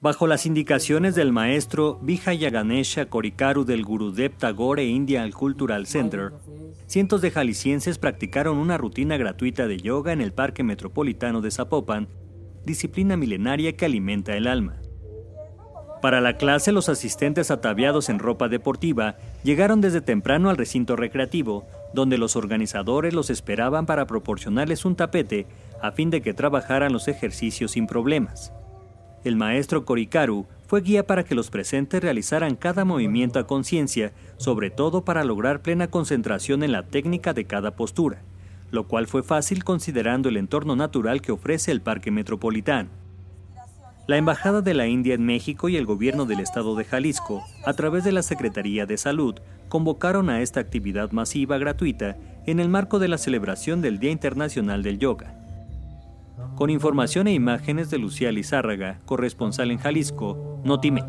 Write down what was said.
Bajo las indicaciones del maestro Vijaya Ganesha Korikaru del Gurudev Tagore Indian Cultural Center, cientos de jaliscienses practicaron una rutina gratuita de yoga en el Parque Metropolitano de Zapopan, disciplina milenaria que alimenta el alma. Para la clase, los asistentes ataviados en ropa deportiva llegaron desde temprano al recinto recreativo, donde los organizadores los esperaban para proporcionarles un tapete a fin de que trabajaran los ejercicios sin problemas. El maestro Korikaru fue guía para que los presentes realizaran cada movimiento a conciencia, sobre todo para lograr plena concentración en la técnica de cada postura, lo cual fue fácil considerando el entorno natural que ofrece el Parque Metropolitano. La Embajada de la India en México y el Gobierno del Estado de Jalisco, a través de la Secretaría de Salud, convocaron a esta actividad masiva gratuita en el marco de la celebración del Día Internacional del Yoga con información e imágenes de Lucía Lizárraga, corresponsal en Jalisco, Notimex.